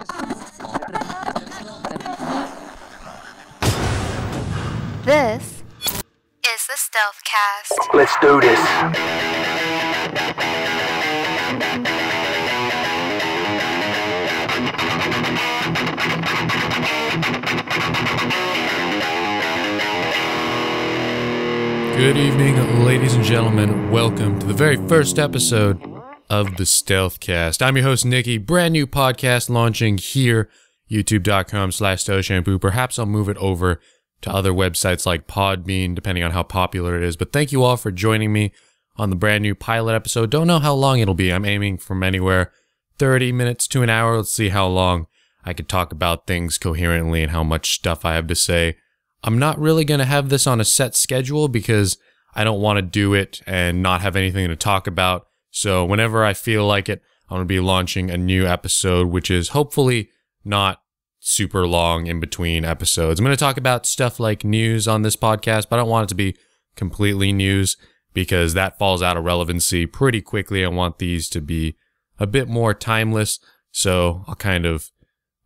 This is the Stealth Cast. Let's do this. Good evening, ladies and gentlemen. Welcome to the very first episode of the Stealth Cast. I'm your host, Nikki. Brand new podcast launching here, youtube.com slash shampoo. Perhaps I'll move it over to other websites like Podbean, depending on how popular it is. But thank you all for joining me on the brand new pilot episode. Don't know how long it'll be. I'm aiming from anywhere 30 minutes to an hour. Let's see how long I can talk about things coherently and how much stuff I have to say. I'm not really going to have this on a set schedule because I don't want to do it and not have anything to talk about. So whenever I feel like it, I'm going to be launching a new episode, which is hopefully not super long in between episodes. I'm going to talk about stuff like news on this podcast, but I don't want it to be completely news because that falls out of relevancy pretty quickly. I want these to be a bit more timeless. So I'll kind of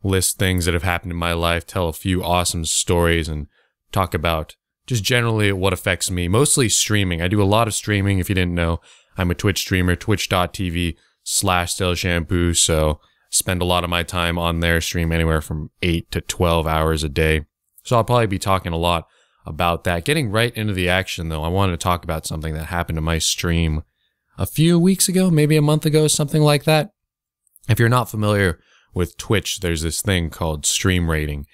list things that have happened in my life, tell a few awesome stories, and talk about just generally what affects me, mostly streaming. I do a lot of streaming. If you didn't know, I'm a Twitch streamer, twitch.tv slash Stealth Shampoo. So spend a lot of my time on there, stream anywhere from 8 to 12 hours a day. So I'll probably be talking a lot about that. Getting right into the action though, I wanted to talk about something that happened to my stream a few weeks ago, maybe a month ago, something like that. If you're not familiar with Twitch, there's this thing called stream raiding.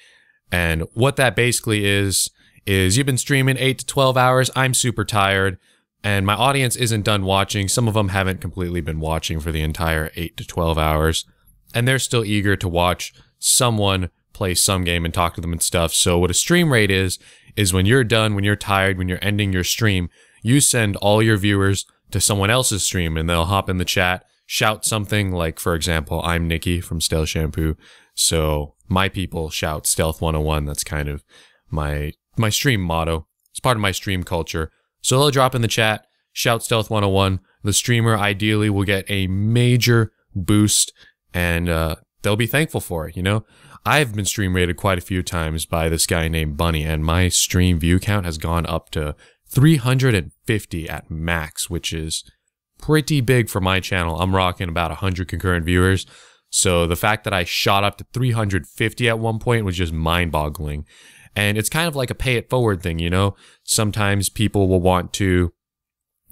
And what that basically is, is you've been streaming 8 to 12 hours. I'm super tired and my audience isn't done watching. Some of them haven't completely been watching for the entire 8 to 12 hours. And they're still eager to watch someone play some game and talk to them and stuff. So what a stream raid is, is when you're done, when you're tired, when you're ending your stream, you send all your viewers to someone else's stream and they'll hop in the chat, shout something like, for example, I'm Nikki from Stealth Shampoo. So my people shout Stealth 101. That's kind of my my stream motto. It's part of my stream culture. So they'll drop in the chat, shout Stealth 101. The streamer ideally will get a major boost and uh, they'll be thankful for it, you know? I've been stream raided quite a few times by this guy named Bunny, and my stream view count has gone up to 350 at max, which is pretty big for my channel. I'm rocking about 100 concurrent viewers. So the fact that I shot up to 350 at one point was just mind boggling. And it's kind of like a pay it forward thing, you know? Sometimes people will want to,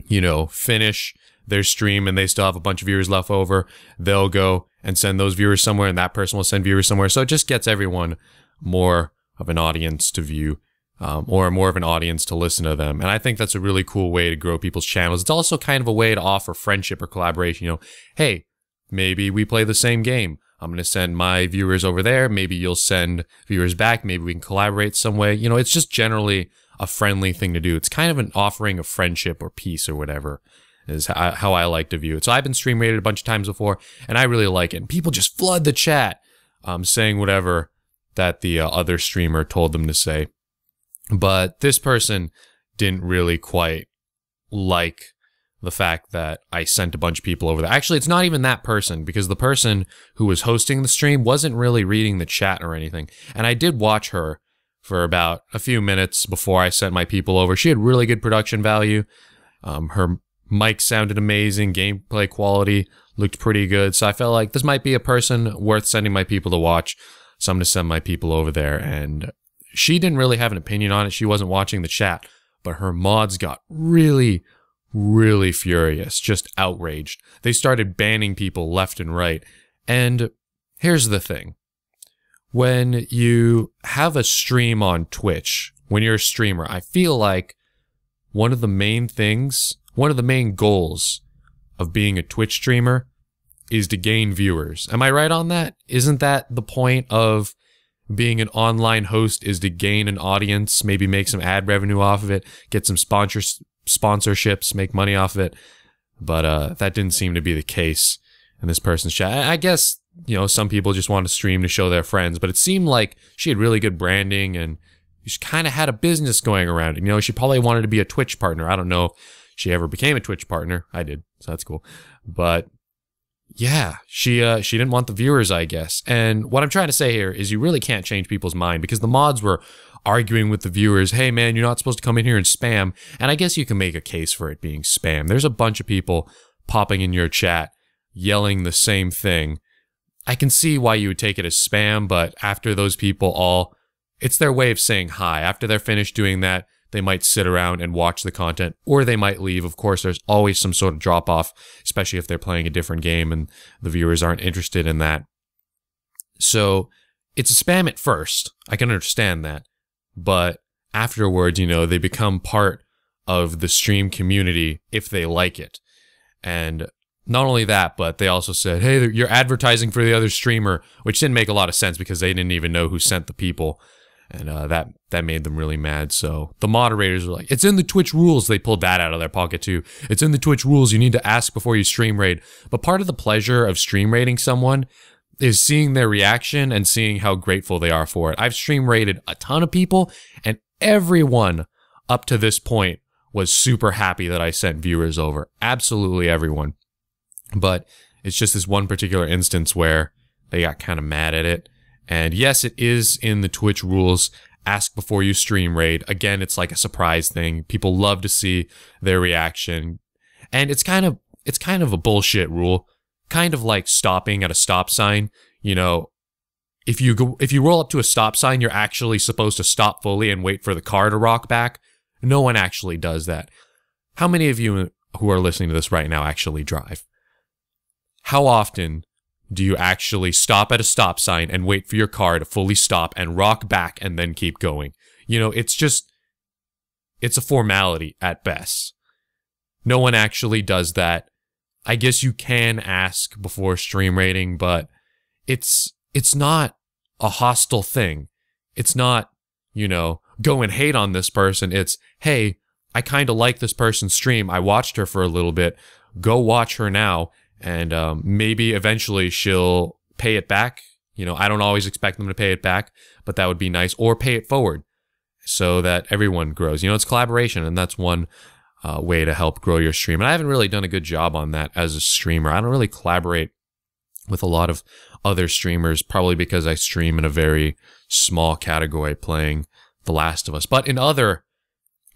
you know, finish their stream and they still have a bunch of viewers left over. They'll go and send those viewers somewhere and that person will send viewers somewhere. So it just gets everyone more of an audience to view. Um, or more of an audience to listen to them. And I think that's a really cool way to grow people's channels. It's also kind of a way to offer friendship or collaboration. You know, hey, maybe we play the same game. I'm going to send my viewers over there. Maybe you'll send viewers back. Maybe we can collaborate some way. You know, it's just generally a friendly thing to do. It's kind of an offering of friendship or peace or whatever is how I like to view it. So I've been stream raided a bunch of times before and I really like it. And people just flood the chat um, saying whatever that the uh, other streamer told them to say. But this person didn't really quite like the fact that I sent a bunch of people over there. Actually, it's not even that person because the person who was hosting the stream wasn't really reading the chat or anything. And I did watch her for about a few minutes before I sent my people over. She had really good production value. Um, her mic sounded amazing. Gameplay quality looked pretty good. So I felt like this might be a person worth sending my people to watch. So I'm going to send my people over there. And she didn't really have an opinion on it. She wasn't watching the chat, but her mods got really, really furious, just outraged. They started banning people left and right. And here's the thing. When you have a stream on Twitch, when you're a streamer, I feel like one of the main things, one of the main goals of being a Twitch streamer is to gain viewers. Am I right on that? Isn't that the point of being an online host is to gain an audience, maybe make some ad revenue off of it, get some sponsors sponsorships, make money off of it. But uh, that didn't seem to be the case in this person's chat. I guess you know some people just want to stream to show their friends, but it seemed like she had really good branding and she kind of had a business going around. You know, she probably wanted to be a Twitch partner. I don't know if she ever became a Twitch partner. I did, so that's cool. But yeah, she uh, she didn't want the viewers, I guess. And what I'm trying to say here is you really can't change people's mind because the mods were arguing with the viewers, "Hey man, you're not supposed to come in here and spam." And I guess you can make a case for it being spam. There's a bunch of people popping in your chat yelling the same thing. I can see why you would take it as spam, but after those people all it's their way of saying hi. After they're finished doing that, they might sit around and watch the content, or they might leave. Of course, there's always some sort of drop off, especially if they're playing a different game and the viewers aren't interested in that. So it's a spam at first. I can understand that. But afterwards, you know, they become part of the stream community if they like it. And not only that, but they also said, hey, you're advertising for the other streamer, which didn't make a lot of sense because they didn't even know who sent the people and uh, that that made them really mad. So the moderators were like, "It's in the Twitch rules." They pulled that out of their pocket too. It's in the Twitch rules. You need to ask before you stream raid. But part of the pleasure of stream raiding someone is seeing their reaction and seeing how grateful they are for it. I've stream raided a ton of people, and everyone up to this point was super happy that I sent viewers over. Absolutely everyone. But it's just this one particular instance where they got kind of mad at it and yes, it is in the Twitch rules. Ask before you stream raid. Again, it's like a surprise thing. People love to see their reaction. And it's kind of it's kind of a bullshit rule. Kind of like stopping at a stop sign. You know, if you go if you roll up to a stop sign, you're actually supposed to stop fully and wait for the car to rock back. No one actually does that. How many of you who are listening to this right now actually drive? How often do you actually stop at a stop sign and wait for your car to fully stop and rock back and then keep going? You know, it's just, it's a formality at best. No one actually does that. I guess you can ask before stream raiding, but it's, it's not a hostile thing. It's not, you know, go and hate on this person. It's, hey, I kind of like this person's stream. I watched her for a little bit. Go watch her now and um, maybe eventually she'll pay it back. You know, I don't always expect them to pay it back, but that would be nice, or pay it forward so that everyone grows. You know, it's collaboration, and that's one uh, way to help grow your stream. And I haven't really done a good job on that as a streamer. I don't really collaborate with a lot of other streamers, probably because I stream in a very small category playing The Last of Us. But in other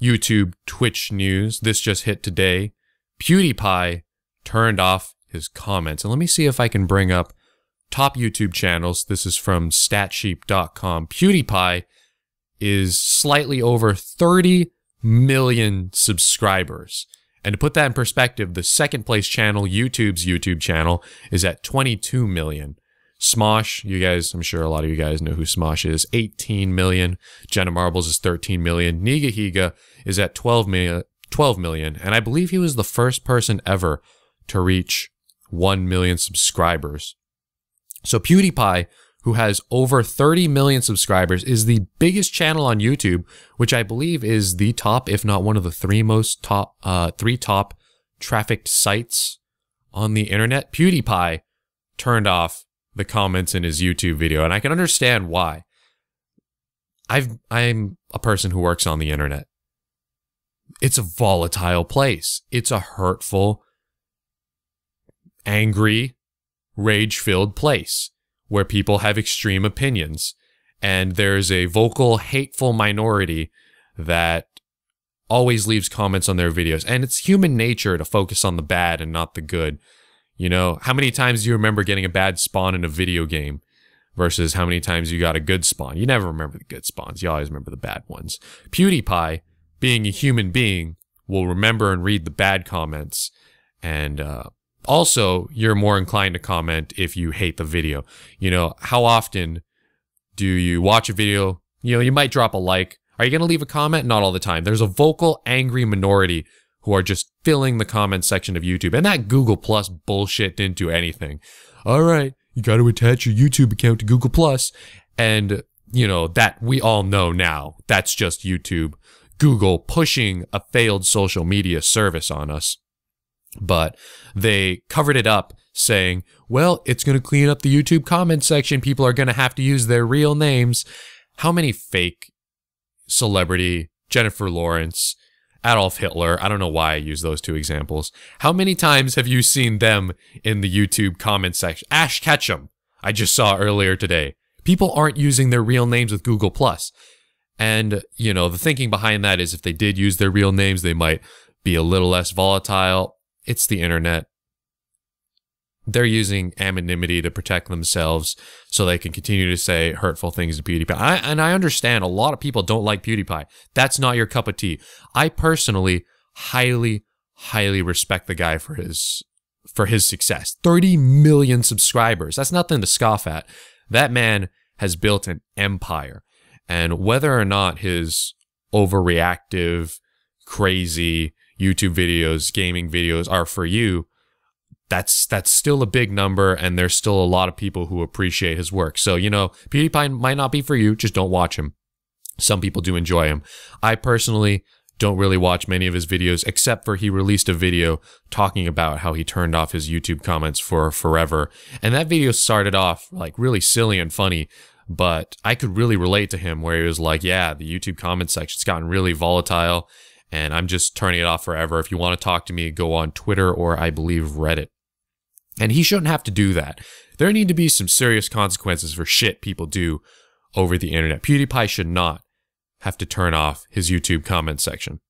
YouTube, Twitch news, this just hit today. PewDiePie turned off his comments. And let me see if I can bring up top YouTube channels. This is from statsheep.com. PewDiePie is slightly over 30 million subscribers. And to put that in perspective, the second place channel, YouTube's YouTube channel, is at 22 million. Smosh, you guys, I'm sure a lot of you guys know who Smosh is, 18 million. Jenna Marbles is 13 million. Nigahiga is at 12 million, 12 million. And I believe he was the first person ever to reach 1 million subscribers. So PewDiePie, who has over 30 million subscribers, is the biggest channel on YouTube, which I believe is the top, if not one of the three most top, uh, three top trafficked sites on the internet. PewDiePie turned off the comments in his YouTube video, and I can understand why. I've, I'm a person who works on the internet. It's a volatile place. It's a hurtful, angry, rage filled place where people have extreme opinions. And there's a vocal, hateful minority that always leaves comments on their videos. And it's human nature to focus on the bad and not the good. You know, how many times do you remember getting a bad spawn in a video game versus how many times you got a good spawn? You never remember the good spawns. You always remember the bad ones. PewDiePie, being a human being, will remember and read the bad comments and uh, also, you're more inclined to comment if you hate the video. You know, how often do you watch a video? You know, you might drop a like. Are you going to leave a comment? Not all the time. There's a vocal, angry minority who are just filling the comment section of YouTube. And that Google Plus bullshit didn't do anything. All right, you got to attach your YouTube account to Google Plus, and you know that we all know now. That's just YouTube, Google pushing a failed social media service on us but they covered it up saying, well, it's going to clean up the YouTube comment section. People are going to have to use their real names. How many fake celebrity Jennifer Lawrence Adolf Hitler. I don't know why I use those two examples. How many times have you seen them in the YouTube comment section? Ash Ketchum, I just saw earlier today. People aren't using their real names with Google Plus. And, you know, the thinking behind that is if they did use their real names, they might be a little less volatile. It's the internet. They're using anonymity to protect themselves so they can continue to say hurtful things to PewDiePie. I, and I understand a lot of people don't like PewDiePie. That's not your cup of tea. I personally highly, highly respect the guy for his for his success. 30 million subscribers. That's nothing to scoff at. That man has built an empire. And whether or not his overreactive, crazy YouTube videos, gaming videos are for you, that's that's still a big number and there's still a lot of people who appreciate his work. So, you know, PewDiePie might not be for you, just don't watch him. Some people do enjoy him. I personally don't really watch many of his videos except for he released a video talking about how he turned off his YouTube comments for forever. And that video started off like really silly and funny, but I could really relate to him where he was like, yeah, the YouTube comment section's gotten really volatile and I'm just turning it off forever. If you want to talk to me, go on Twitter or I believe Reddit. And he shouldn't have to do that. There need to be some serious consequences for shit people do over the internet. PewDiePie should not have to turn off his YouTube comment section.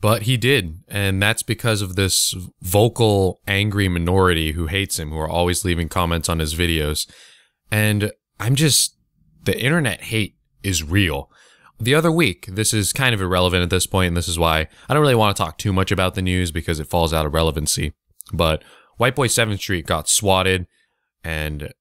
But he did, and that's because of this vocal, angry minority who hates him, who are always leaving comments on his videos. And I'm just, the internet hate is real. The other week, this is kind of irrelevant at this point, and this is why I don't really want to talk too much about the news because it falls out of relevancy. But White Boy 7th Street got swatted, and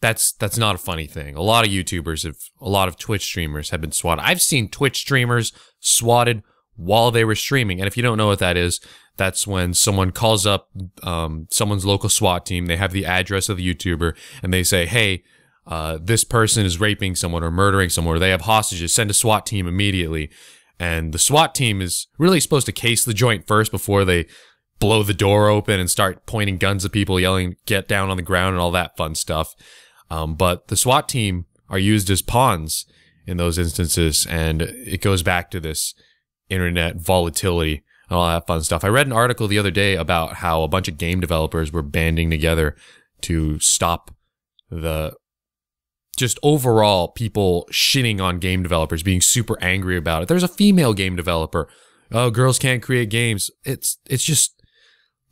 that's that's not a funny thing. A lot of YouTubers have, a lot of Twitch streamers have been swatted. I've seen Twitch streamers swatted while they were streaming, and if you don't know what that is, that's when someone calls up um, someone's local SWAT team. They have the address of the YouTuber, and they say, "Hey, uh, this person is raping someone or murdering someone, or they have hostages. Send a SWAT team immediately." And the SWAT team is really supposed to case the joint first before they blow the door open and start pointing guns at people, yelling, get down on the ground and all that fun stuff. Um, but the SWAT team are used as pawns in those instances. And it goes back to this internet volatility and all that fun stuff. I read an article the other day about how a bunch of game developers were banding together to stop the just overall people shitting on game developers, being super angry about it. There's a female game developer. Oh, girls can't create games. It's, it's just,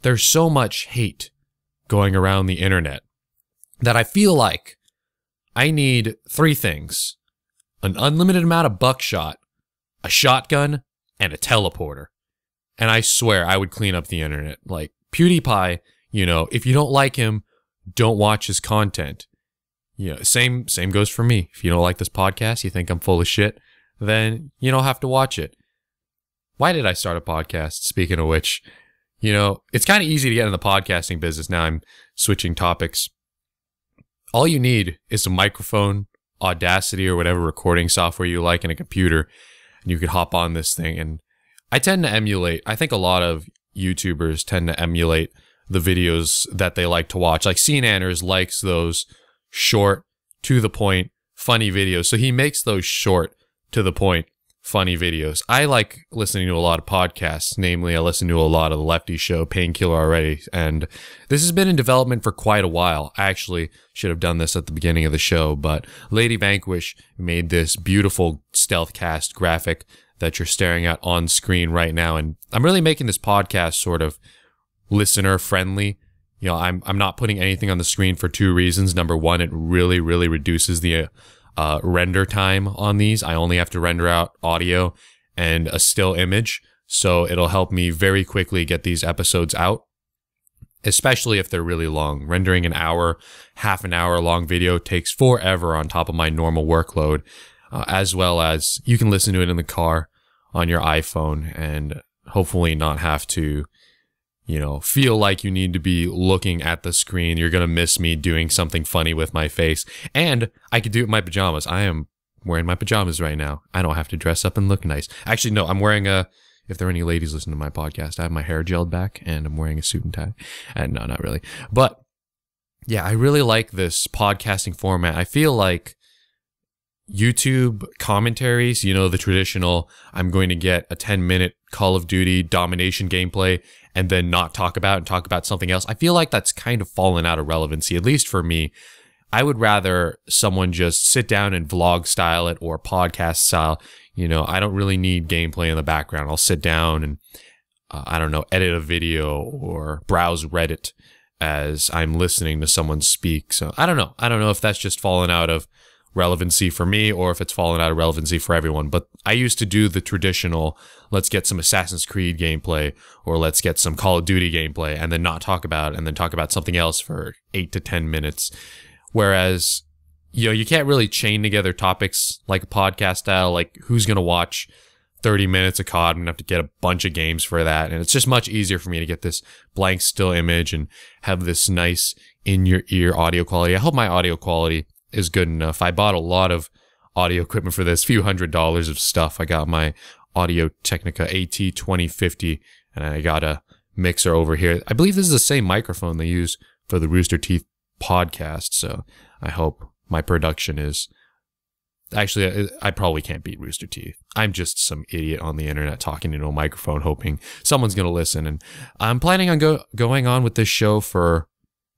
there's so much hate going around the internet that I feel like I need three things an unlimited amount of buckshot, a shotgun, and a teleporter. And I swear I would clean up the internet. Like PewDiePie, you know, if you don't like him, don't watch his content. You know, same same goes for me. If you don't like this podcast, you think I'm full of shit, then you don't have to watch it. Why did I start a podcast? Speaking of which, you know, it's kind of easy to get in the podcasting business now. I'm switching topics. All you need is a microphone, Audacity, or whatever recording software you like, and a computer, and you could hop on this thing. And I tend to emulate, I think a lot of YouTubers tend to emulate the videos that they like to watch. Like SeaNanners likes those short, to the point, funny videos. So he makes those short, to the point, funny videos. I like listening to a lot of podcasts. Namely, I listen to a lot of the Lefty Show, Painkiller already, and this has been in development for quite a while. I actually should have done this at the beginning of the show, but Lady Vanquish made this beautiful stealth cast graphic that you're staring at on screen right now, and I'm really making this podcast sort of listener friendly. You know, I'm I'm not putting anything on the screen for two reasons. Number one, it really really reduces the uh, render time on these. I only have to render out audio and a still image. So it'll help me very quickly get these episodes out, especially if they're really long. Rendering an hour, half an hour long video takes forever on top of my normal workload, uh, as well as you can listen to it in the car on your iPhone and hopefully not have to you know, feel like you need to be looking at the screen. You're going to miss me doing something funny with my face. And I could do it in my pajamas. I am wearing my pajamas right now. I don't have to dress up and look nice. Actually, no, I'm wearing a, if there are any ladies listening to my podcast, I have my hair gelled back and I'm wearing a suit and tie. And no, not really. But yeah, I really like this podcasting format. I feel like YouTube commentaries, you know, the traditional, I'm going to get a 10 minute Call of Duty domination gameplay and then not talk about and talk about something else. I feel like that's kind of fallen out of relevancy, at least for me. I would rather someone just sit down and vlog style it or podcast style. You know, I don't really need gameplay in the background. I'll sit down and, uh, I don't know, edit a video or browse Reddit as I'm listening to someone speak. So I don't know. I don't know if that's just fallen out of relevancy for me or if it's fallen out of relevancy for everyone. But I used to do the traditional, let's get some Assassin's Creed gameplay or let's get some Call of Duty gameplay and then not talk about it and then talk about something else for eight to 10 minutes. Whereas, you know, you can't really chain together topics like a podcast style, like who's going to watch 30 minutes of COD. I'm going to have to get a bunch of games for that. And it's just much easier for me to get this blank still image and have this nice in your ear audio quality. I hope my audio quality is good enough. I bought a lot of audio equipment for this, few hundred dollars of stuff. I got my Audio Technica AT 2050 and I got a mixer over here. I believe this is the same microphone they use for the Rooster Teeth podcast. So I hope my production is actually, I probably can't beat Rooster Teeth. I'm just some idiot on the internet talking into a microphone, hoping someone's going to listen. And I'm planning on go- going on with this show for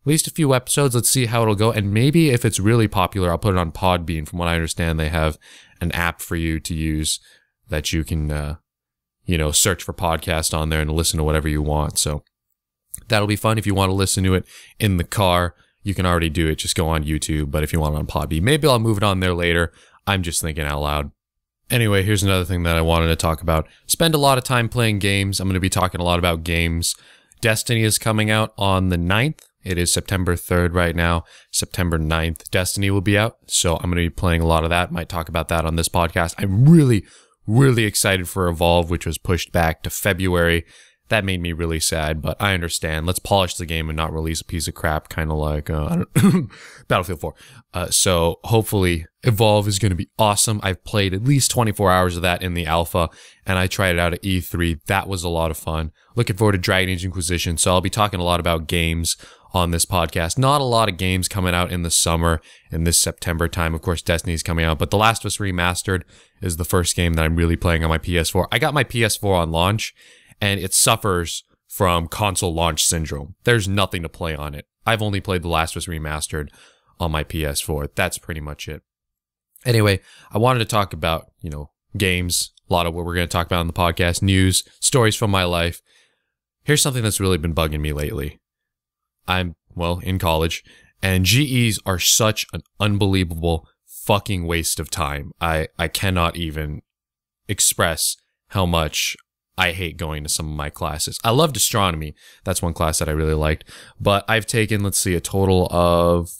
at least a few episodes. Let's see how it'll go. And maybe if it's really popular, I'll put it on Podbean. From what I understand, they have an app for you to use that you can, uh, you know, search for podcast on there and listen to whatever you want. So that'll be fun. If you want to listen to it in the car, you can already do it. Just go on YouTube. But if you want it on Podbean, maybe I'll move it on there later. I'm just thinking out loud. Anyway, here's another thing that I wanted to talk about. Spend a lot of time playing games. I'm going to be talking a lot about games. Destiny is coming out on the 9th it is September 3rd right now. September 9th, Destiny will be out. So I'm going to be playing a lot of that. Might talk about that on this podcast. I'm really, really excited for Evolve, which was pushed back to February. That made me really sad, but I understand. Let's polish the game and not release a piece of crap, kind of like uh, Battlefield 4. Uh, so hopefully, Evolve is going to be awesome. I've played at least 24 hours of that in the alpha, and I tried it out at E3. That was a lot of fun. Looking forward to Dragon Age Inquisition. So I'll be talking a lot about games on this podcast. Not a lot of games coming out in the summer in this September time. Of course, Destiny's coming out, but The Last of Us Remastered is the first game that I'm really playing on my PS4. I got my PS4 on launch and it suffers from console launch syndrome. There's nothing to play on it. I've only played The Last of Us Remastered on my PS4. That's pretty much it. Anyway, I wanted to talk about, you know, games, a lot of what we're going to talk about on the podcast, news, stories from my life. Here's something that's really been bugging me lately. I'm, well, in college, and GEs are such an unbelievable fucking waste of time. I, I cannot even express how much I hate going to some of my classes. I loved astronomy. That's one class that I really liked. But I've taken, let's see, a total of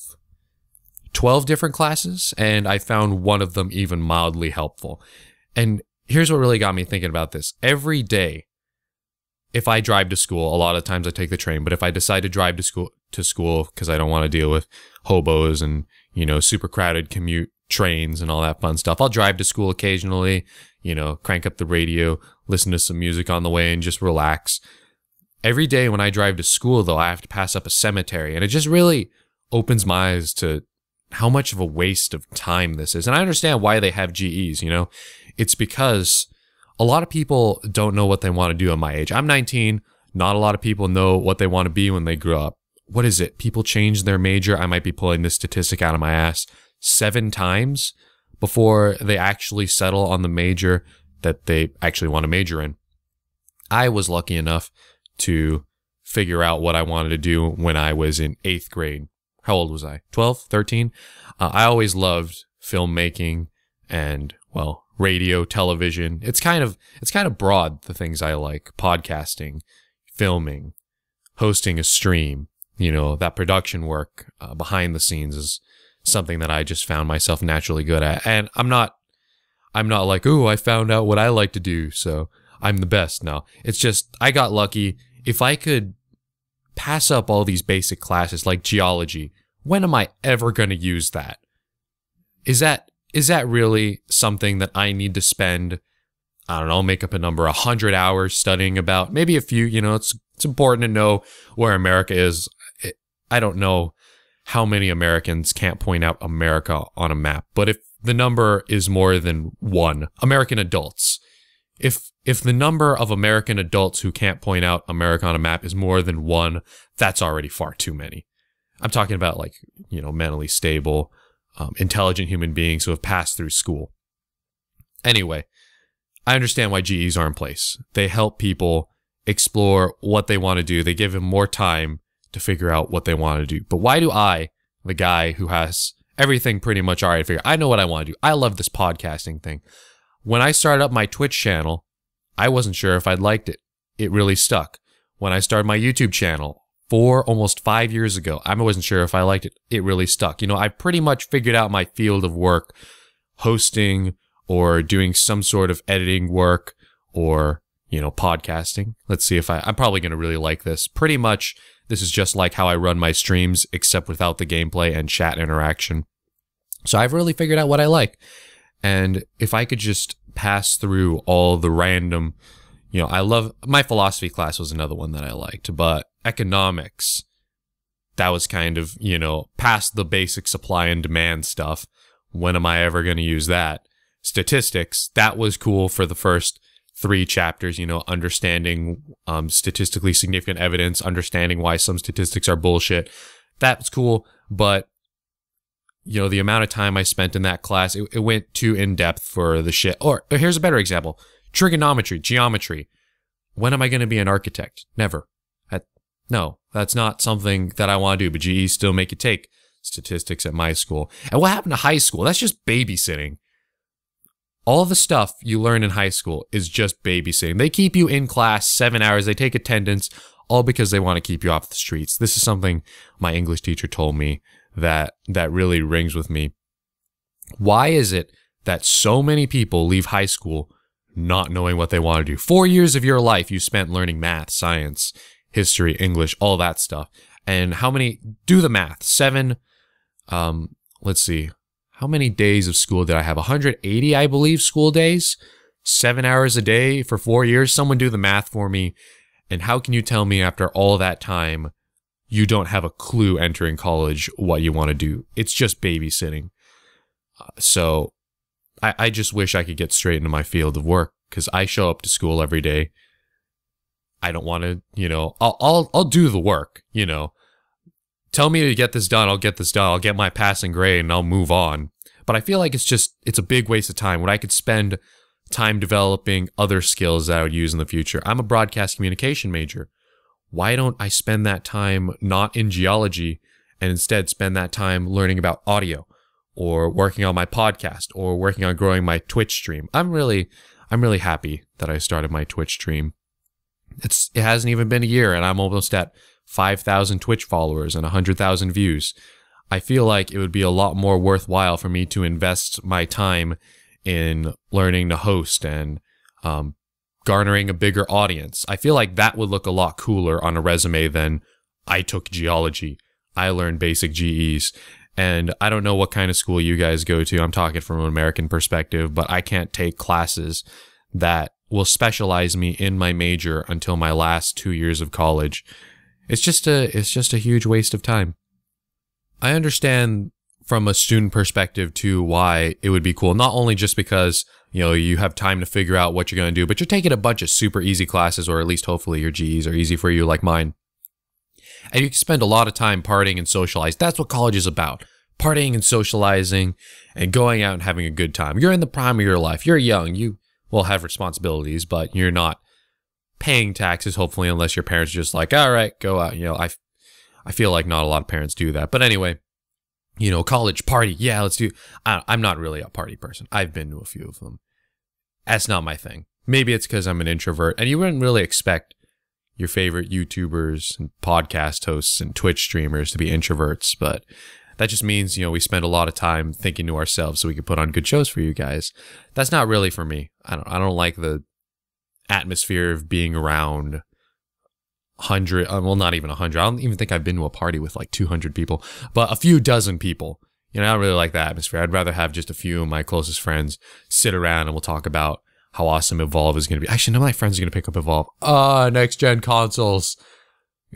12 different classes, and I found one of them even mildly helpful. And here's what really got me thinking about this. Every day, if I drive to school, a lot of times I take the train, but if I decide to drive to school to school because I don't want to deal with hobos and, you know, super crowded commute trains and all that fun stuff, I'll drive to school occasionally, you know, crank up the radio, listen to some music on the way and just relax. Every day when I drive to school though, I have to pass up a cemetery and it just really opens my eyes to how much of a waste of time this is. And I understand why they have GEs, you know, it's because a lot of people don't know what they want to do at my age. I'm 19. Not a lot of people know what they want to be when they grow up. What is it? People change their major. I might be pulling this statistic out of my ass seven times before they actually settle on the major that they actually want to major in. I was lucky enough to figure out what I wanted to do when I was in eighth grade. How old was I? 12, 13? Uh, I always loved filmmaking and, well, radio, television. It's kind of it's kind of broad the things I like: podcasting, filming, hosting a stream. You know, that production work uh, behind the scenes is something that I just found myself naturally good at. And I'm not I'm not like, "Oh, I found out what I like to do, so I'm the best." No. It's just I got lucky. If I could pass up all these basic classes like geology, when am I ever going to use that? Is that is that really something that I need to spend, I don't know, make up a number, a hundred hours studying about? Maybe a few, you know, it's, it's important to know where America is. I don't know how many Americans can't point out America on a map. But if the number is more than one, American adults, if if the number of American adults who can't point out America on a map is more than one, that's already far too many. I'm talking about like, you know, mentally stable, um, intelligent human beings who have passed through school. Anyway, I understand why GEs are in place. They help people explore what they want to do. They give them more time to figure out what they want to do. But why do I, the guy who has everything pretty much already figured, I know what I want to do. I love this podcasting thing. When I started up my Twitch channel, I wasn't sure if I'd liked it. It really stuck. When I started my YouTube channel four, almost five years ago, I wasn't sure if I liked it. It really stuck. You know, I pretty much figured out my field of work, hosting or doing some sort of editing work or, you know, podcasting. Let's see if I, I'm probably going to really like this. Pretty much this is just like how I run my streams, except without the gameplay and chat interaction. So I've really figured out what I like. And if I could just pass through all the random, you know, I love my philosophy class was another one that I liked, but economics, that was kind of, you know, past the basic supply and demand stuff. When am I ever going to use that? Statistics, that was cool for the first three chapters, you know, understanding um, statistically significant evidence, understanding why some statistics are bullshit. That's cool. But, you know, the amount of time I spent in that class, it, it went too in depth for the shit. Or here's a better example trigonometry, geometry. When am I going to be an architect? Never. No, that's not something that I want to do, but GE still make you take statistics at my school. And what happened to high school? That's just babysitting all the stuff you learn in high school is just babysitting. They keep you in class seven hours, they take attendance, all because they want to keep you off the streets. This is something my English teacher told me that that really rings with me. Why is it that so many people leave high school not knowing what they want to do? Four years of your life you spent learning math, science, history, English, all that stuff. And how many do the math? Seven, um, let's see, how many days of school did I have? 180, I believe, school days, seven hours a day for four years. Someone do the math for me. And how can you tell me after all that time you don't have a clue entering college what you want to do? It's just babysitting. Uh, so I, I just wish I could get straight into my field of work because I show up to school every day. I don't want to, you know, I'll, I'll, I'll do the work, you know, tell me to get this done, I'll get this done. I'll get my passing grade and I'll move on. But I feel like it's just it's a big waste of time when I could spend time developing other skills that I would use in the future. I'm a broadcast communication major. Why don't I spend that time not in geology and instead spend that time learning about audio or working on my podcast or working on growing my Twitch stream? I'm really I'm really happy that I started my Twitch stream. It's it hasn't even been a year and I'm almost at 5,000 Twitch followers and 100,000 views. I feel like it would be a lot more worthwhile for me to invest my time in learning to host and um, garnering a bigger audience. I feel like that would look a lot cooler on a resume than I took geology. I learned basic GEs. And I don't know what kind of school you guys go to. I'm talking from an American perspective, but I can't take classes that will specialize me in my major until my last two years of college. It's just a, it's just a huge waste of time. I understand from a student perspective too why it would be cool. Not only just because, you know, you have time to figure out what you're going to do, but you're taking a bunch of super easy classes, or at least hopefully your GEs are easy for you like mine. And you can spend a lot of time partying and socialize. That's what college is about. Partying and socializing and going out and having a good time. You're in the prime of your life. You're young. You will have responsibilities, but you're not paying taxes, hopefully, unless your parents are just like, all right, go out. You know, I I feel like not a lot of parents do that. But anyway, you know, college party. Yeah, let's do. I, I'm not really a party person. I've been to a few of them. That's not my thing. Maybe it's because I'm an introvert, and you wouldn't really expect your favorite YouTubers and podcast hosts and Twitch streamers to be introverts, but that just means you know we spend a lot of time thinking to ourselves so we can put on good shows for you guys. That's not really for me. I don't. I don't like the atmosphere of being around hundred, uh, well, not even a hundred. I don't even think I've been to a party with like 200 people, but a few dozen people. You know, I don't really like that atmosphere. I'd rather have just a few of my closest friends sit around and we'll talk about how awesome Evolve is going to be. Actually, none of my friends are going to pick up Evolve. Ah, uh, next gen consoles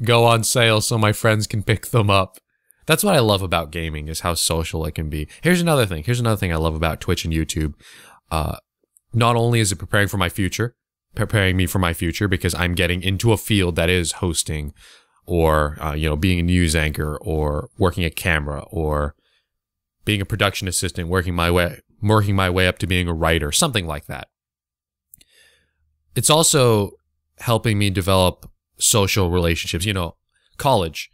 go on sale so my friends can pick them up. That's what I love about gaming is how social it can be. Here's another thing. Here's another thing I love about Twitch and YouTube. Uh, not only is it preparing for my future, preparing me for my future because I'm getting into a field that is hosting or, uh, you know, being a news anchor or working a camera or being a production assistant, working my way, working my way up to being a writer, something like that. It's also helping me develop social relationships. You know, college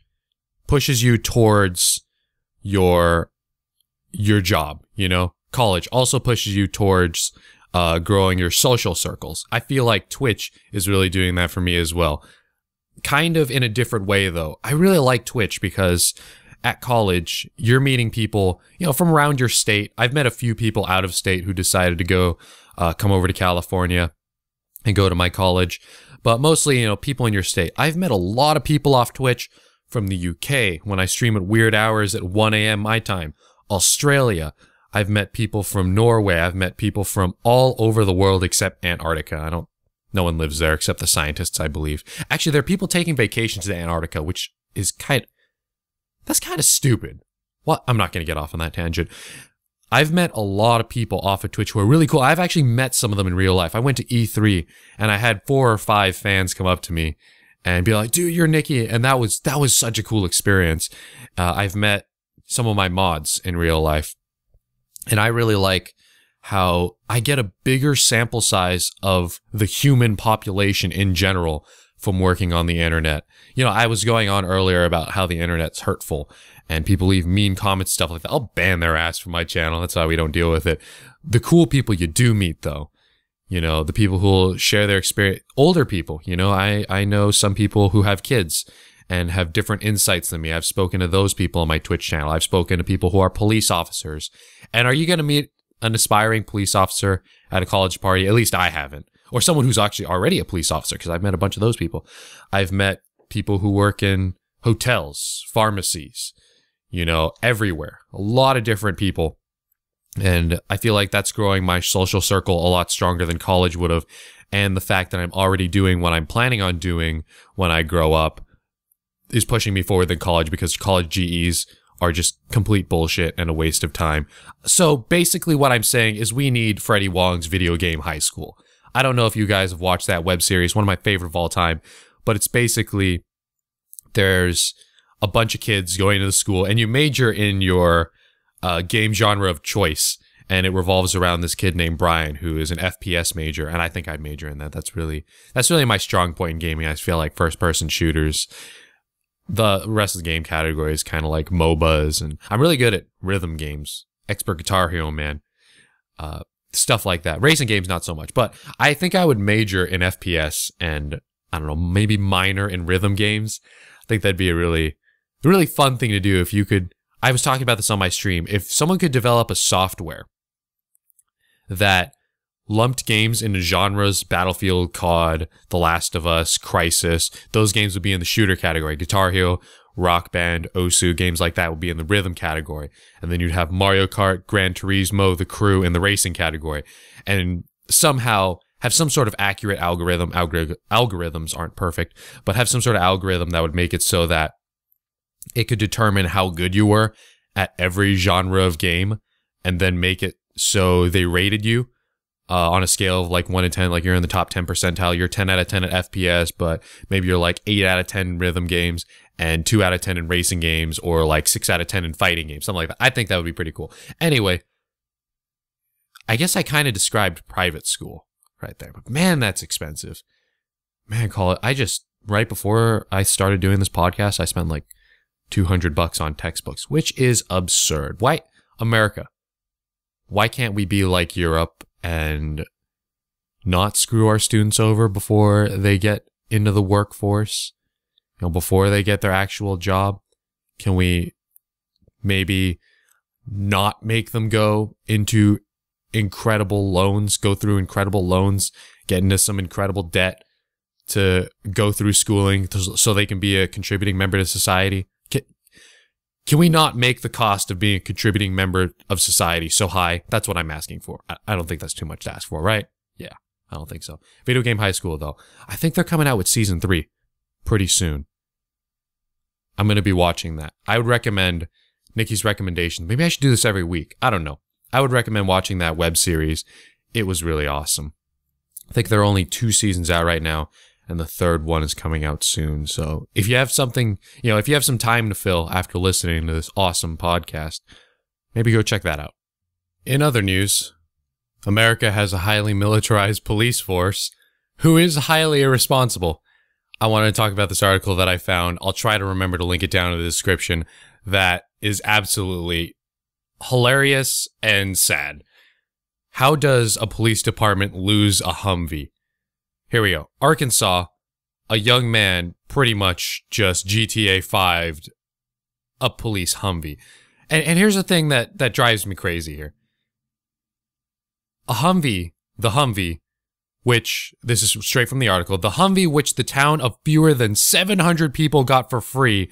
pushes you towards your your job, you know? College also pushes you towards uh, growing your social circles. I feel like Twitch is really doing that for me as well. Kind of in a different way though. I really like Twitch because at college, you're meeting people, you know, from around your state. I've met a few people out of state who decided to go uh, come over to California and go to my college, but mostly, you know, people in your state. I've met a lot of people off Twitch from the UK when I stream at weird hours at 1 a.m. my time, Australia. I've met people from Norway. I've met people from all over the world except Antarctica. I don't, no one lives there except the scientists, I believe. Actually, there are people taking vacations to Antarctica, which is kind that's kind of stupid. What? I'm not going to get off on that tangent. I've met a lot of people off of Twitch who are really cool. I've actually met some of them in real life. I went to E3 and I had four or five fans come up to me and be like, dude, you're Nikki. And that was, that was such a cool experience. Uh, I've met some of my mods in real life and I really like how I get a bigger sample size of the human population in general from working on the internet. You know, I was going on earlier about how the internet's hurtful and people leave mean comments, stuff like that. I'll ban their ass from my channel. That's why we don't deal with it. The cool people you do meet though, you know, the people who will share their experience, older people, you know, I, I know some people who have kids and have different insights than me. I've spoken to those people on my Twitch channel. I've spoken to people who are police officers. And are you going to meet an aspiring police officer at a college party? At least I haven't. Or someone who's actually already a police officer, because I've met a bunch of those people. I've met people who work in hotels, pharmacies, you know, everywhere. A lot of different people. And I feel like that's growing my social circle a lot stronger than college would have. And the fact that I'm already doing what I'm planning on doing when I grow up is pushing me forward than college because college GEs are just complete bullshit and a waste of time. So basically what I'm saying is we need Freddie Wong's video game high school. I don't know if you guys have watched that web series, one of my favorite of all time, but it's basically there's a bunch of kids going to the school and you major in your uh, game genre of choice and it revolves around this kid named Brian who is an FPS major and I think I'd major in that. That's really that's really my strong point in gaming. I feel like first person shooters the rest of the game category is kind of like MOBAs, and I'm really good at rhythm games. Expert Guitar Hero, man. Uh, stuff like that. Racing games, not so much. But I think I would major in FPS and, I don't know, maybe minor in rhythm games. I think that'd be a really, really fun thing to do if you could. I was talking about this on my stream. If someone could develop a software that lumped games into genres Battlefield, COD, The Last of Us, Crysis. Those games would be in the shooter category. Guitar Hero, Rock Band, Osu, games like that would be in the rhythm category. And then you'd have Mario Kart, Gran Turismo, The Crew in the racing category. And somehow have some sort of accurate algorithm. Algor- algorithms aren't perfect, but have some sort of algorithm that would make it so that it could determine how good you were at every genre of game and then make it so they rated you uh, on a scale of like 1 to 10, like you're in the top 10 percentile, you're 10 out of 10 at FPS, but maybe you're like 8 out of 10 in rhythm games and 2 out of 10 in racing games or like 6 out of 10 in fighting games, something like that. I think that would be pretty cool. Anyway, I guess I kind of described private school right there, but man, that's expensive. Man, call it. I just, right before I started doing this podcast, I spent like 200 bucks on textbooks, which is absurd. Why, America? Why can't we be like Europe and not screw our students over before they get into the workforce, you know, before they get their actual job? Can we maybe not make them go into incredible loans, go through incredible loans, get into some incredible debt to go through schooling so they can be a contributing member to society? Can we not make the cost of being a contributing member of society so high? That's what I'm asking for. I, don't think that's too much to ask for, right? Yeah, I don't think so. Video Game High School, though. I think they're coming out with season three pretty soon. I'm going to be watching that. I would recommend Nikki's recommendation. Maybe I should do this every week. I don't know. I would recommend watching that web series. It was really awesome. I think there are only two seasons out right now, and the third one is coming out soon. So if you have something, you know, if you have some time to fill after listening to this awesome podcast, maybe go check that out. In other news, America has a highly militarized police force who is highly irresponsible. I want to talk about this article that I found. I'll try to remember to link it down in the description. That is absolutely hilarious and sad. How does a police department lose a Humvee? Here we go. Arkansas, a young man pretty much just GTA 5'd a police Humvee. And, and here's the thing that, that drives me crazy here. A Humvee, the Humvee, which, this is straight from the article, the Humvee which the town of fewer than 700 people got for free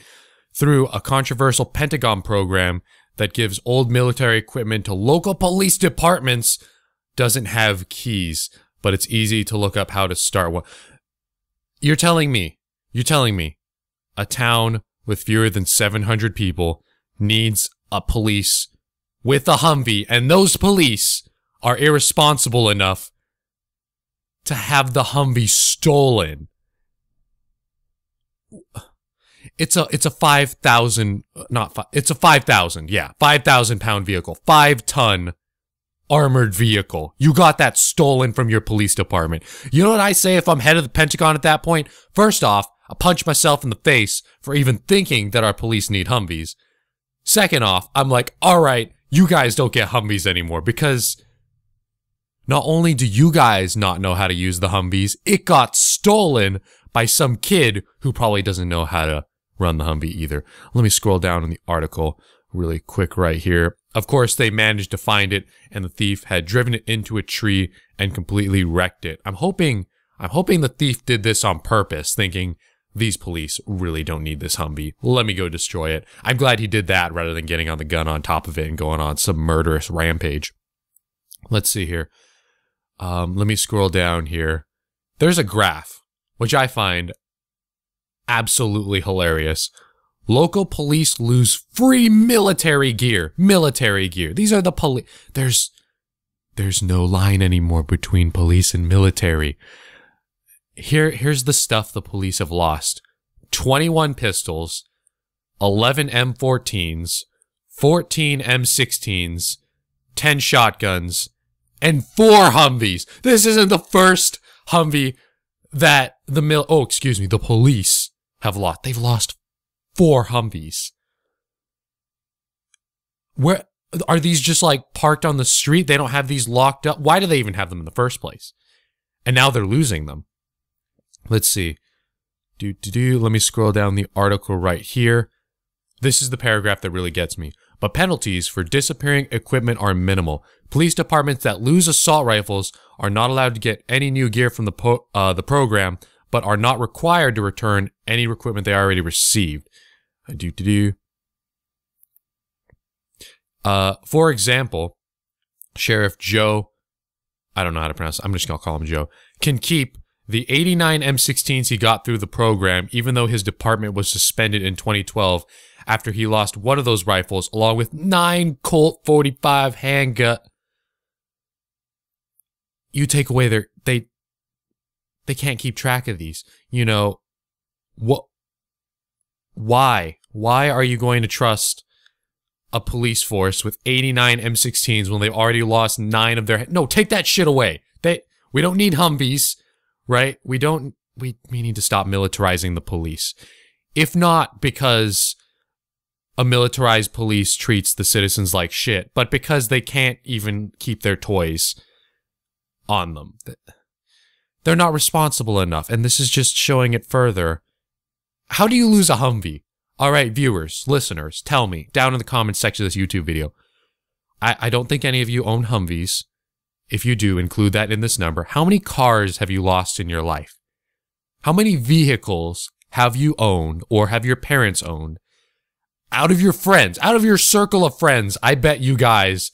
through a controversial Pentagon program that gives old military equipment to local police departments doesn't have keys, but it's easy to look up how to start one. You're telling me, you're telling me a town with fewer than 700 people needs a police with a Humvee, and those police are irresponsible enough to have the Humvee stolen. It's a it's a five thousand not five it's a five thousand yeah five thousand pound vehicle five ton armored vehicle. You got that stolen from your police department. You know what I say if I'm head of the Pentagon at that point? First off, I punch myself in the face for even thinking that our police need Humvees. Second off, I'm like, all right, you guys don't get Humvees anymore because not only do you guys not know how to use the Humvees, it got stolen by some kid who probably doesn't know how to run the Humvee either. Let me scroll down in the article really quick right here. Of course, they managed to find it and the thief had driven it into a tree and completely wrecked it. I'm hoping, I'm hoping the thief did this on purpose, thinking these police really don't need this Humvee. Let me go destroy it. I'm glad he did that rather than getting on the gun on top of it and going on some murderous rampage. Let's see here. Um, let me scroll down here. There's a graph, which I find absolutely hilarious. Local police lose free military gear. Military gear. These are the police. There's, there's no line anymore between police and military. Here, here's the stuff the police have lost. 21 pistols, 11 M14s, 14 M16s, 10 shotguns, and four Humvees. This isn't the first Humvee that the mil, oh, excuse me, the police have lost. They've lost four Humvees. Where are these just like parked on the street? They don't have these locked up. Why do they even have them in the first place? And now they're losing them. Let's see. Do do do. Let me scroll down the article right here. This is the paragraph that really gets me. But penalties for disappearing equipment are minimal. Police departments that lose assault rifles are not allowed to get any new gear from the uh, the program, but are not required to return any equipment they already received. Do do do. Uh, for example, Sheriff Joe, I don't know how to pronounce. I'm just gonna call him Joe. Can keep the 89 M16s he got through the program, even though his department was suspended in 2012 after he lost one of those rifles, along with nine Colt 45 handgun. You take away their they they can't keep track of these. You know what? Why? Why are you going to trust a police force with 89 M16s when they've already lost nine of their? No, take that shit away. They we don't need Humvees right? We don't, we, we need to stop militarizing the police. If not because a militarized police treats the citizens like shit, but because they can't even keep their toys on them. They're not responsible enough, and this is just showing it further. How do you lose a Humvee? All right, viewers, listeners, tell me down in the comments section of this YouTube video. I, I don't think any of you own Humvees if you do include that in this number, how many cars have you lost in your life? How many vehicles have you owned or have your parents owned? Out of your friends, out of your circle of friends, I bet you guys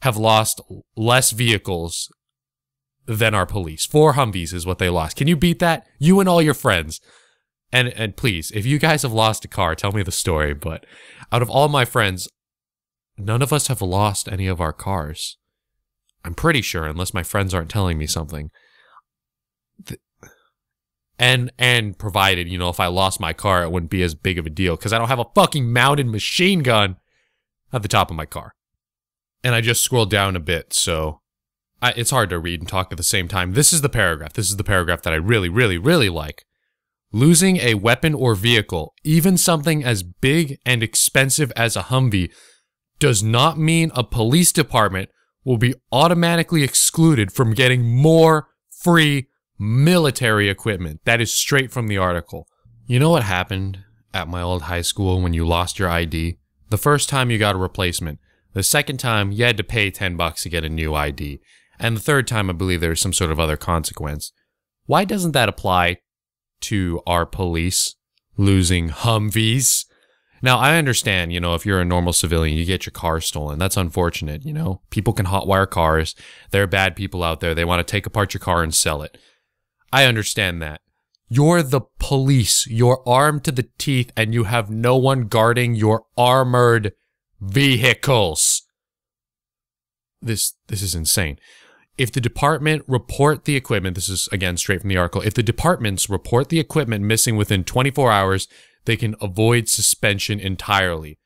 have lost less vehicles than our police. Four Humvees is what they lost. Can you beat that? You and all your friends. And and please, if you guys have lost a car, tell me the story. But out of all my friends, none of us have lost any of our cars. I'm pretty sure, unless my friends aren't telling me something. And and provided, you know, if I lost my car, it wouldn't be as big of a deal because I don't have a fucking mounted machine gun at the top of my car. And I just scrolled down a bit, so I, it's hard to read and talk at the same time. This is the paragraph. This is the paragraph that I really, really, really like. Losing a weapon or vehicle, even something as big and expensive as a Humvee, does not mean a police department will be automatically excluded from getting more free military equipment. That is straight from the article. You know what happened at my old high school when you lost your ID? The first time you got a replacement. The second time you had to pay 10 bucks to get a new ID. And the third time I believe there was some sort of other consequence. Why doesn't that apply to our police losing Humvees? Now, I understand, you know, if you're a normal civilian, you get your car stolen. That's unfortunate, you know. People can hotwire cars. There are bad people out there. They want to take apart your car and sell it. I understand that. You're the police. You're armed to the teeth and you have no one guarding your armored vehicles. This this is insane. If the department report the equipment, this is again straight from the article. If the departments report the equipment missing within 24 hours, they can avoid suspension entirely.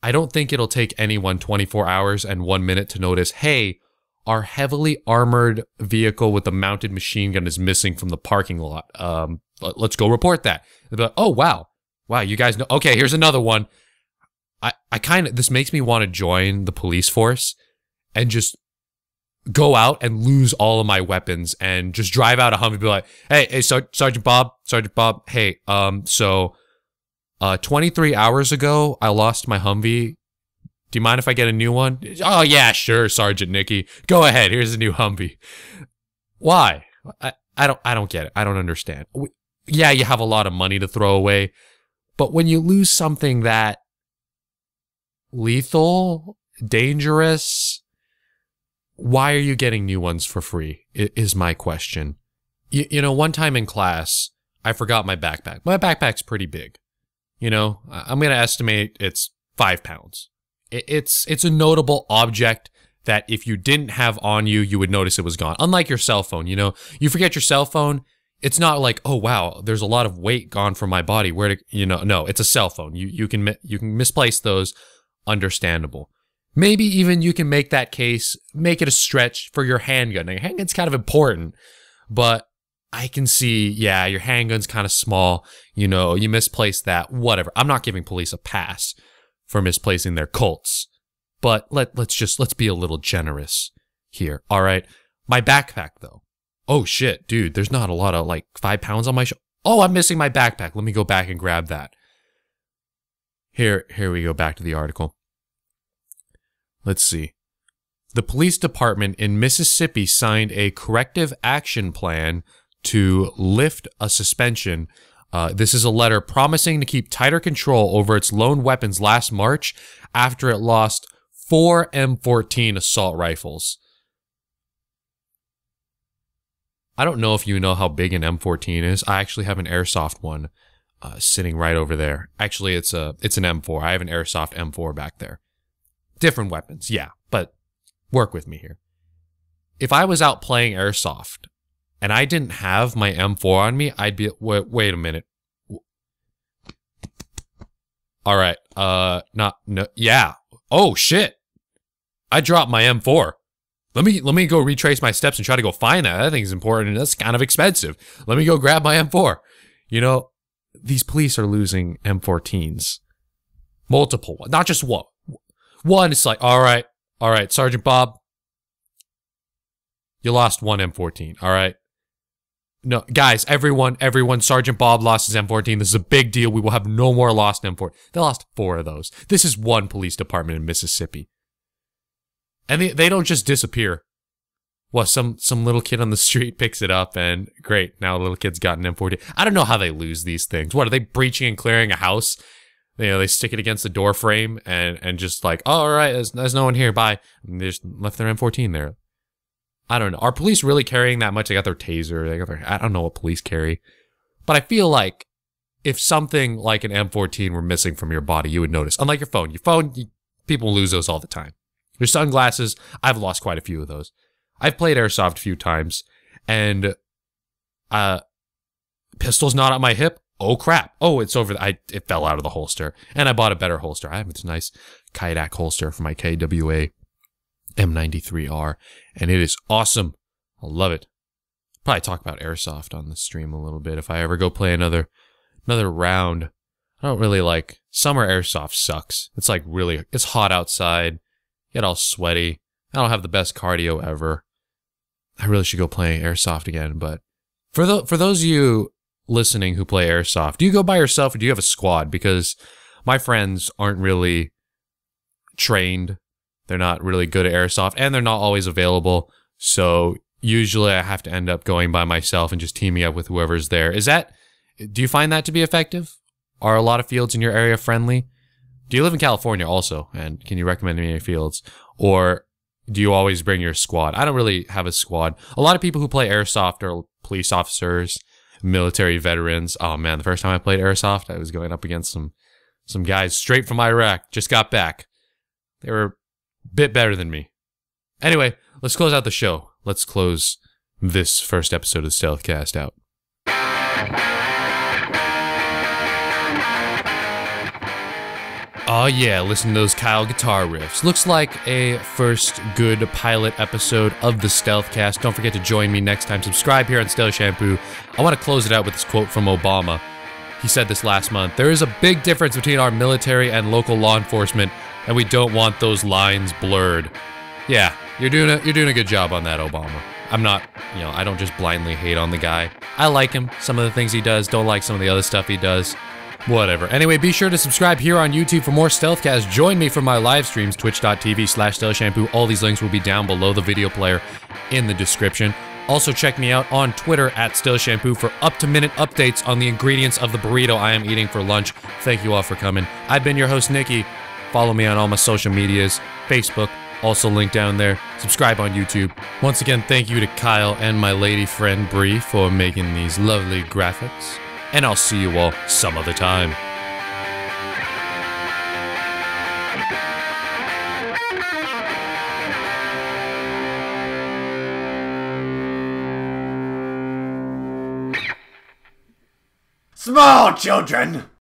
I don't think it'll take anyone 24 hours and 1 minute to notice, "Hey, our heavily armored vehicle with a mounted machine gun is missing from the parking lot. Um, let's go report that." Like, "Oh, wow. Wow, you guys know. Okay, here's another one." I, I kind of this makes me want to join the police force and just go out and lose all of my weapons and just drive out a Humvee and be like, hey, hey, Sar- Sergeant Bob, Sergeant Bob, hey, um, so uh 23 hours ago I lost my Humvee. Do you mind if I get a new one? Oh yeah, sure, Sergeant Nicky. Go ahead, here's a new Humvee. Why? I, I don't I don't get it. I don't understand. We, yeah, you have a lot of money to throw away, but when you lose something that lethal, dangerous. Why are you getting new ones for free? Is my question. You, you know, one time in class, I forgot my backpack. My backpack's pretty big. You know, I'm going to estimate it's five pounds. It's, it's a notable object that if you didn't have on you, you would notice it was gone. Unlike your cell phone, you know, you forget your cell phone. It's not like, oh wow, there's a lot of weight gone from my body. Where to, you know, no, it's a cell phone. You you can you can misplace those understandable. Maybe even you can make that case, make it a stretch for your handgun. Now, your handgun's kind of important, but I can see, yeah, your handgun's kind of small. You know, you misplaced that, whatever. I'm not giving police a pass for misplacing their Colts, but let, let's just, let's be a little generous here. All right. My backpack though. Oh shit, dude, there's not a lot of like five pounds on my shoulder. Oh, I'm missing my backpack. Let me go back and grab that. Here, here we go back to the article. Let's see. The police department in Mississippi signed a corrective action plan to lift a suspension. Uh, this is a letter promising to keep tighter control over its lone weapons last March after it lost four M14 assault rifles. I don't know if you know how big an M14 is. I actually have an airsoft one uh, sitting right over there. Actually, it's a it's an M4. I have an airsoft M4 back there. Different weapons, yeah, but work with me here. If I was out playing airsoft and I didn't have my M4 on me, I'd be wait, wait a minute. All right, uh, not no, yeah. Oh shit! I dropped my M4. Let me let me go retrace my steps and try to go find that. That thing's important and that's kind of expensive. Let me go grab my M4. You know, these police are losing M14s. Multiple, not just one. One, it's like, all right, all right, Sergeant Bob, you lost one M14, all right? No, guys, everyone, everyone, Sergeant Bob lost his M14. This is a big deal. We will have no more lost M14. They lost four of those. This is one police department in Mississippi. And they, they don't just disappear. Well, some, some little kid on the street picks it up and great, now little kid's got an M14. I don't know how they lose these things. What, are they breaching and clearing a house you know, they stick it against the door frame and, and just like, oh, all right, there's, there's no one here. Bye. And they just left their M14 there. I don't know. Are police really carrying that much? They got their taser. They got their, I don't know what police carry. But I feel like if something like an M14 were missing from your body, you would notice. Unlike your phone, your phone, you, people lose those all the time. Your sunglasses, I've lost quite a few of those. I've played airsoft a few times, and uh, pistol's not on my hip. Oh crap! Oh, it's over. I it fell out of the holster, and I bought a better holster. I have this nice Kydex holster for my KWA M93R, and it is awesome. I love it. Probably talk about airsoft on the stream a little bit if I ever go play another another round. I don't really like summer airsoft sucks. It's like really it's hot outside. Get all sweaty. I don't have the best cardio ever. I really should go play airsoft again, but for the for those of you listening who play airsoft, do you go by yourself or do you have a squad? Because my friends aren't really trained. They're not really good at airsoft and they're not always available. So usually I have to end up going by myself and just teaming up with whoever's there. Is that do you find that to be effective? Are a lot of fields in your area friendly? Do you live in California also? And can you recommend any fields? Or do you always bring your squad? I don't really have a squad. A lot of people who play airsoft are police officers, military veterans. Oh man, the first time I played airsoft, I was going up against some some guys straight from Iraq. Just got back. They were a bit better than me. Anyway, let's close out the show. Let's close this first episode of Stealthcast out. Oh yeah, listen to those Kyle guitar riffs. Looks like a first good pilot episode of the Stealthcast. Don't forget to join me next time. Subscribe here on Stealth Shampoo. I want to close it out with this quote from Obama. He said this last month. There is a big difference between our military and local law enforcement, and we don't want those lines blurred. Yeah, you're doing a you're doing a good job on that, Obama. I'm not, you know, I don't just blindly hate on the guy. I like him, some of the things he does, don't like some of the other stuff he does. Whatever. Anyway, be sure to subscribe here on YouTube for more Stealthcast. Join me for my live streams, twitch.tv slash stealthshampoo. All these links will be down below the video player in the description. Also, check me out on Twitter at stealthshampoo for up-to-minute updates on the ingredients of the burrito I am eating for lunch. Thank you all for coming. I've been your host, Nicky. Follow me on all my social medias, Facebook, also linked down there. Subscribe on YouTube. Once again, thank you to Kyle and my lady friend Bree for making these lovely graphics and I'll see you all some other time. Small children